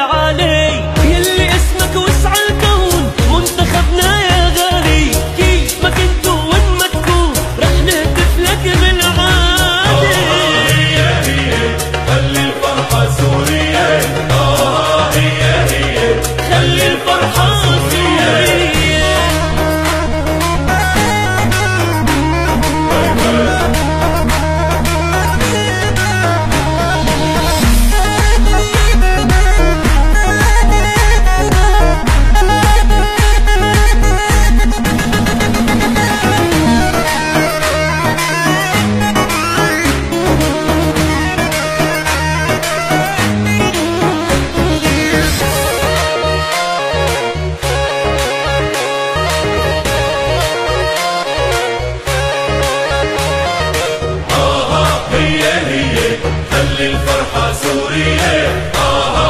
العالم. آها آها